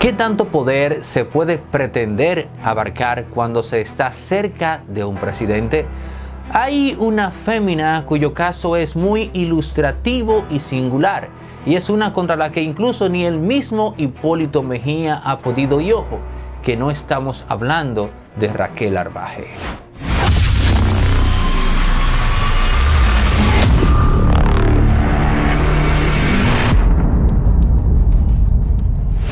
¿Qué tanto poder se puede pretender abarcar cuando se está cerca de un presidente? Hay una fémina cuyo caso es muy ilustrativo y singular, y es una contra la que incluso ni el mismo Hipólito Mejía ha podido y ojo, que no estamos hablando de Raquel Arbaje.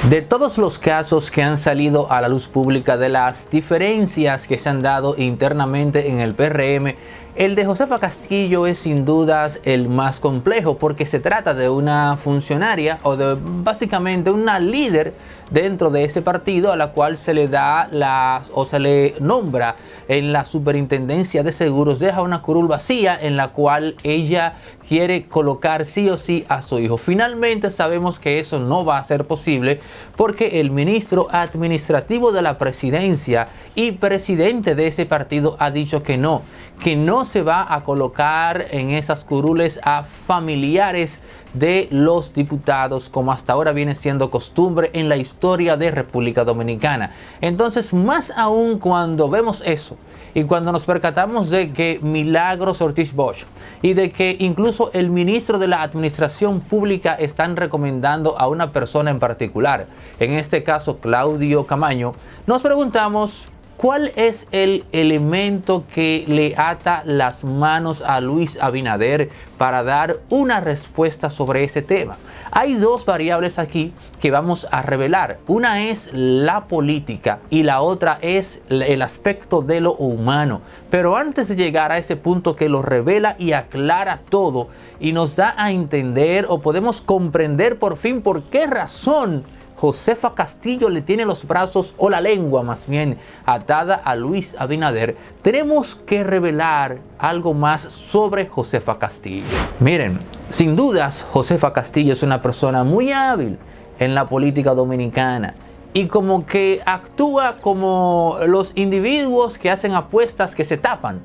De todos los casos que han salido a la luz pública, de las diferencias que se han dado internamente en el PRM, el de Josefa Castillo es sin dudas el más complejo porque se trata de una funcionaria o de básicamente una líder dentro de ese partido a la cual se le da la o se le nombra en la superintendencia de seguros, deja una curul vacía en la cual ella quiere colocar sí o sí a su hijo. Finalmente sabemos que eso no va a ser posible porque el ministro administrativo de la presidencia y presidente de ese partido ha dicho que no, que no se va a colocar en esas curules a familiares de los diputados, como hasta ahora viene siendo costumbre en la historia de República Dominicana. Entonces, más aún cuando vemos eso y cuando nos percatamos de que Milagros Ortiz Bosch y de que incluso el ministro de la Administración Pública están recomendando a una persona en particular, en este caso Claudio Camaño, nos preguntamos ¿Cuál es el elemento que le ata las manos a Luis Abinader para dar una respuesta sobre ese tema? Hay dos variables aquí que vamos a revelar. Una es la política y la otra es el aspecto de lo humano. Pero antes de llegar a ese punto que lo revela y aclara todo y nos da a entender o podemos comprender por fin por qué razón Josefa Castillo le tiene los brazos o la lengua más bien atada a Luis Abinader, tenemos que revelar algo más sobre Josefa Castillo. Miren, sin dudas, Josefa Castillo es una persona muy hábil en la política dominicana y como que actúa como los individuos que hacen apuestas que se tapan.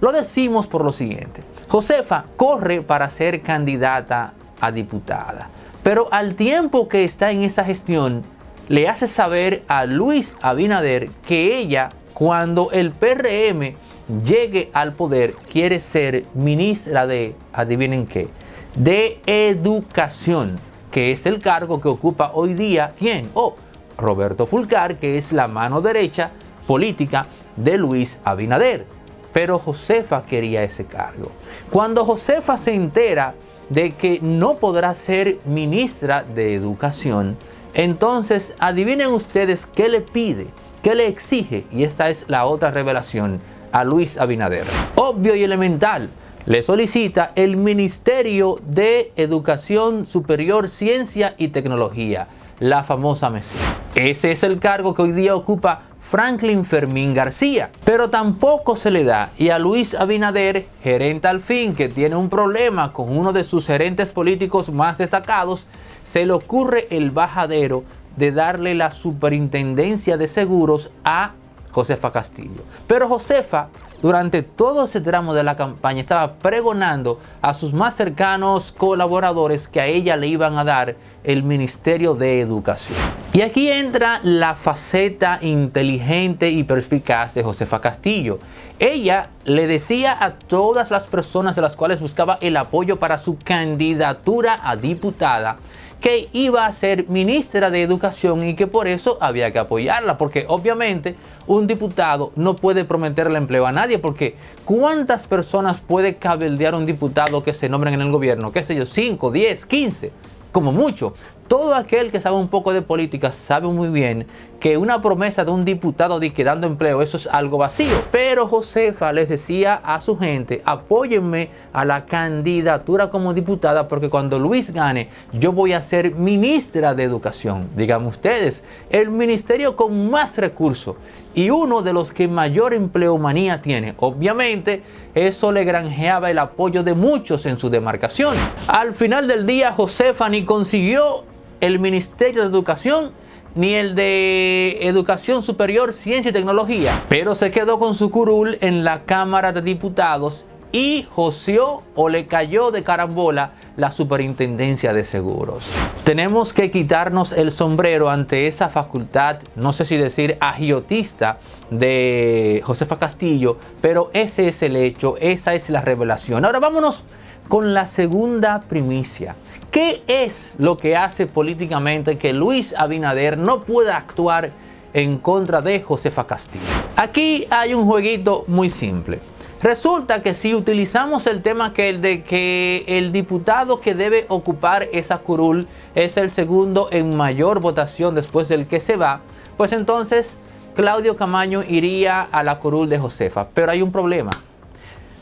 Lo decimos por lo siguiente. Josefa corre para ser candidata a diputada. Pero al tiempo que está en esa gestión, le hace saber a Luis Abinader que ella, cuando el PRM llegue al poder, quiere ser ministra de, adivinen qué, de educación, que es el cargo que ocupa hoy día, ¿quién? Oh, Roberto Fulcar, que es la mano derecha política de Luis Abinader. Pero Josefa quería ese cargo. Cuando Josefa se entera de que no podrá ser ministra de Educación, entonces adivinen ustedes qué le pide, qué le exige, y esta es la otra revelación a Luis Abinader. Obvio y elemental, le solicita el Ministerio de Educación Superior, Ciencia y Tecnología, la famosa MESI. Ese es el cargo que hoy día ocupa Franklin Fermín García. Pero tampoco se le da y a Luis Abinader, gerente al fin, que tiene un problema con uno de sus gerentes políticos más destacados, se le ocurre el bajadero de darle la superintendencia de seguros a Josefa Castillo. Pero Josefa, durante todo ese tramo de la campaña, estaba pregonando a sus más cercanos colaboradores que a ella le iban a dar el Ministerio de Educación. Y aquí entra la faceta inteligente y perspicaz de Josefa Castillo. Ella le decía a todas las personas de las cuales buscaba el apoyo para su candidatura a diputada, que iba a ser ministra de Educación y que por eso había que apoyarla, porque obviamente un diputado no puede prometerle empleo a nadie, porque ¿cuántas personas puede cabeldear un diputado que se nombren en el gobierno? ¿Qué sé yo? 5, 10, 15, como mucho. Todo aquel que sabe un poco de política sabe muy bien que una promesa de un diputado de que dando empleo, eso es algo vacío. Pero Josefa les decía a su gente, apóyenme a la candidatura como diputada porque cuando Luis gane, yo voy a ser ministra de educación. Díganme ustedes, el ministerio con más recursos y uno de los que mayor empleomanía tiene. Obviamente, eso le granjeaba el apoyo de muchos en su demarcación. Al final del día, Josefa ni consiguió el Ministerio de Educación ni el de Educación Superior, Ciencia y Tecnología, pero se quedó con su curul en la Cámara de Diputados y joseó o le cayó de carambola la superintendencia de seguros. Tenemos que quitarnos el sombrero ante esa facultad, no sé si decir agiotista, de Josefa Castillo, pero ese es el hecho, esa es la revelación. Ahora vámonos con la segunda primicia. ¿Qué es lo que hace políticamente que Luis Abinader no pueda actuar en contra de Josefa Castillo? Aquí hay un jueguito muy simple. Resulta que si utilizamos el tema que el de que el diputado que debe ocupar esa curul es el segundo en mayor votación después del que se va, pues entonces Claudio Camaño iría a la curul de Josefa. Pero hay un problema.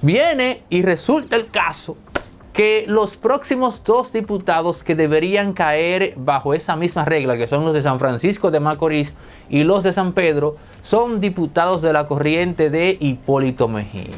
Viene y resulta el caso que los próximos dos diputados que deberían caer bajo esa misma regla, que son los de San Francisco de Macorís y los de San Pedro, son diputados de la corriente de Hipólito Mejía.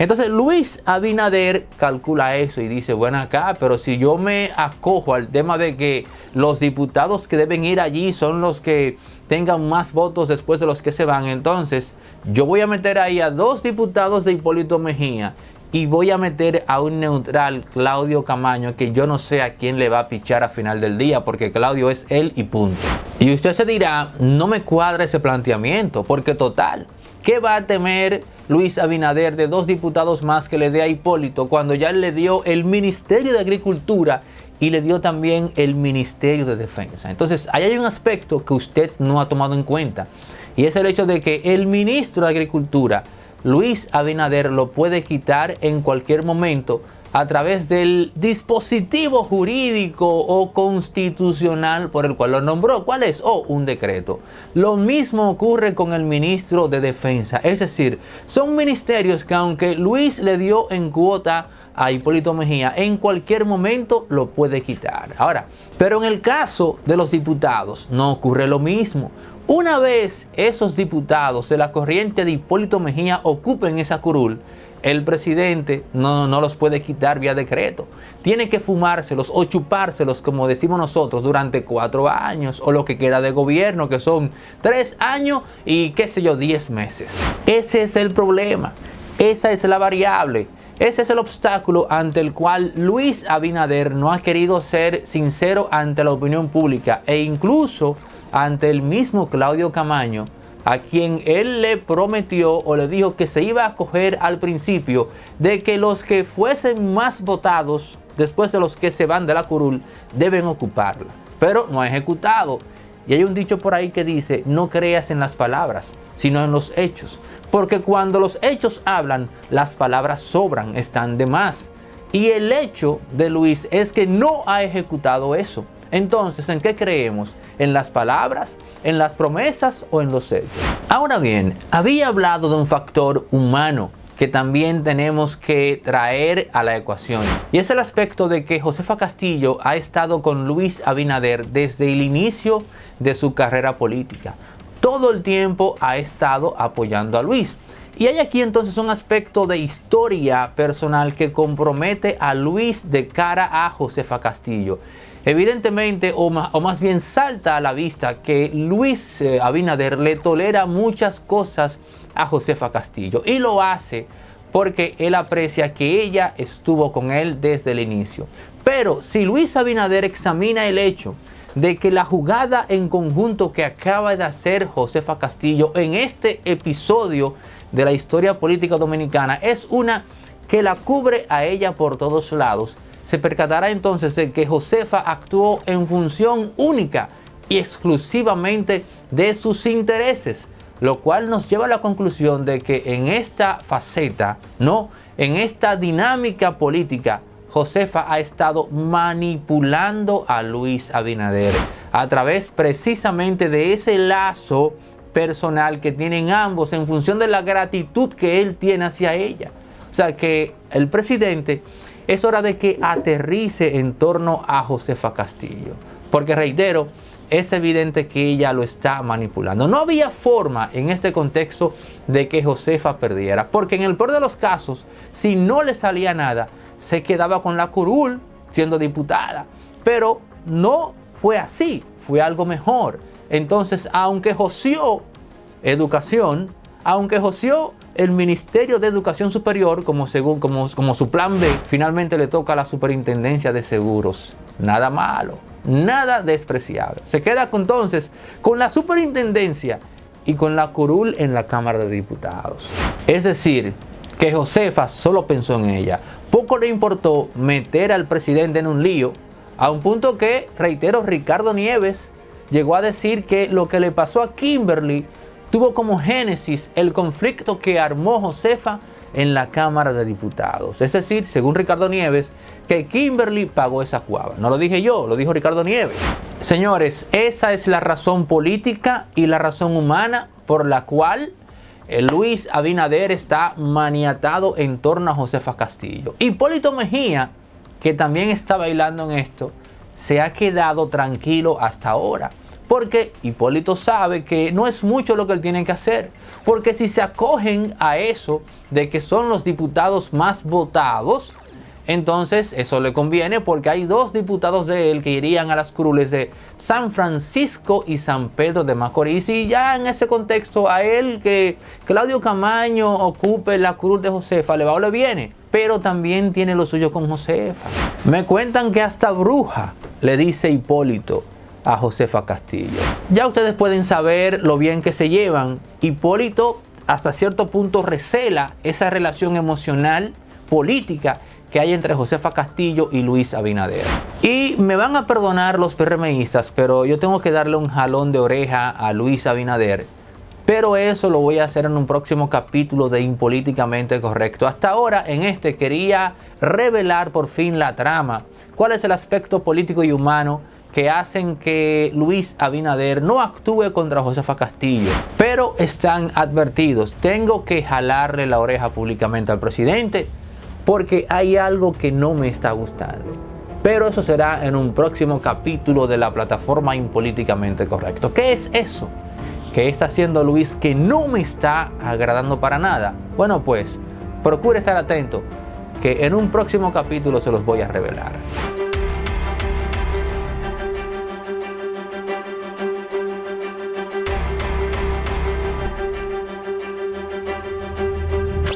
Entonces Luis Abinader calcula eso y dice, bueno acá, pero si yo me acojo al tema de que los diputados que deben ir allí son los que tengan más votos después de los que se van, entonces yo voy a meter ahí a dos diputados de Hipólito Mejía y voy a meter a un neutral, Claudio Camaño, que yo no sé a quién le va a pichar a final del día, porque Claudio es él y punto. Y usted se dirá, no me cuadra ese planteamiento, porque total, ¿qué va a temer Luis Abinader de dos diputados más que le dé a Hipólito cuando ya le dio el Ministerio de Agricultura y le dio también el Ministerio de Defensa? Entonces, ahí hay un aspecto que usted no ha tomado en cuenta, y es el hecho de que el ministro de Agricultura, Luis Abinader lo puede quitar en cualquier momento a través del dispositivo jurídico o constitucional por el cual lo nombró. ¿Cuál es? O un decreto. Lo mismo ocurre con el ministro de Defensa. Es decir, son ministerios que aunque Luis le dio en cuota a Hipólito Mejía, en cualquier momento lo puede quitar. Ahora, pero en el caso de los diputados no ocurre lo mismo. Una vez esos diputados de la corriente de Hipólito Mejía ocupen esa curul, el presidente no, no, los puede quitar vía decreto. Tiene que fumárselos o chupárselos, como decimos nosotros, durante cuatro años o lo que queda de gobierno, que son tres años y qué sé yo, diez meses. Ese es el problema. Esa es la variable. Ese es el obstáculo ante el cual Luis Abinader no ha querido ser sincero ante la opinión pública e incluso ante el mismo Claudio Camaño, a quien él le prometió o le dijo que se iba a coger al principio de que los que fuesen más votados después de los que se van de la curul deben ocuparla. Pero no ha ejecutado. Y hay un dicho por ahí que dice, no creas en las palabras, sino en los hechos. Porque cuando los hechos hablan, las palabras sobran, están de más. Y el hecho de Luis es que no ha ejecutado eso. Entonces, ¿en qué creemos? ¿En las palabras, en las promesas o en los hechos? Ahora bien, había hablado de un factor humano que también tenemos que traer a la ecuación. Y es el aspecto de que Josefa Castillo ha estado con Luis Abinader desde el inicio de su carrera política. Todo el tiempo ha estado apoyando a Luis. Y hay aquí entonces un aspecto de historia personal que compromete a Luis de cara a Josefa Castillo. Evidentemente, o más, bien salta a la vista que Luis eh, Abinader le tolera muchas cosas a Josefa Castillo y lo hace porque él aprecia que ella estuvo con él desde el inicio. Pero si Luis Abinader examina el hecho de que la jugada en conjunto que acaba de hacer Josefa Castillo en este episodio de la historia política dominicana es una que la cubre a ella por todos lados, se percatará entonces de que Josefa actuó en función única y exclusivamente de sus intereses, lo cual nos lleva a la conclusión de que en esta faceta, no, en esta dinámica política, Josefa ha estado manipulando a Luis Abinader a través precisamente de ese lazo personal que tienen ambos en función de la gratitud que él tiene hacia ella. O sea que el presidente es hora de que aterrice en torno a Josefa Castillo. Porque reitero, es evidente que ella lo está manipulando. No había forma en este contexto de que Josefa perdiera. Porque en el peor de los casos, si no le salía nada, se quedaba con la curul siendo diputada. Pero no fue así, fue algo mejor. Entonces, aunque joseó educación, aunque joseó el Ministerio de Educación Superior como, según, como, como su plan B. Finalmente le toca a la Superintendencia de Seguros. Nada malo, nada despreciable. Se queda entonces con la Superintendencia y con la curul en la Cámara de Diputados. Es decir, que Josefa solo pensó en ella. Poco le importó meter al presidente en un lío, a un punto que, reitero, Ricardo Nieves llegó a decir que lo que le pasó a Kimberly tuvo como génesis el conflicto que armó Josefa en la Cámara de Diputados. Es decir, según Ricardo Nieves, que Kimberly pagó esa cuava. No lo dije yo, lo dijo Ricardo Nieves. Señores, esa es la razón política y la razón humana por la cual Luis Abinader está maniatado en torno a Josefa Castillo. Hipólito Mejía, que también está bailando en esto, se ha quedado tranquilo hasta ahora. Porque Hipólito sabe que no es mucho lo que él tiene que hacer. Porque si se acogen a eso de que son los diputados más votados, entonces eso le conviene porque hay dos diputados de él que irían a las curules de San Francisco y San Pedro de Macorís. Y ya en ese contexto a él que Claudio Camaño ocupe la cruz de Josefa le va o le viene. Pero también tiene lo suyo con Josefa. Me cuentan que hasta bruja le dice Hipólito a Josefa Castillo. Ya ustedes pueden saber lo bien que se llevan. Hipólito hasta cierto punto recela esa relación emocional política que hay entre Josefa Castillo y Luis Abinader. Y me van a perdonar los PRMistas, pero yo tengo que darle un jalón de oreja a Luis Abinader. Pero eso lo voy a hacer en un próximo capítulo de Impolíticamente Correcto. Hasta ahora en este quería revelar por fin la trama. ¿Cuál es el aspecto político y humano que hacen que Luis Abinader no actúe contra Josefa Castillo. Pero están advertidos. Tengo que jalarle la oreja públicamente al presidente porque hay algo que no me está gustando. Pero eso será en un próximo capítulo de la plataforma Impolíticamente Correcto. ¿Qué es eso? ¿Qué está haciendo Luis que no me está agradando para nada? Bueno, pues procure estar atento, que en un próximo capítulo se los voy a revelar.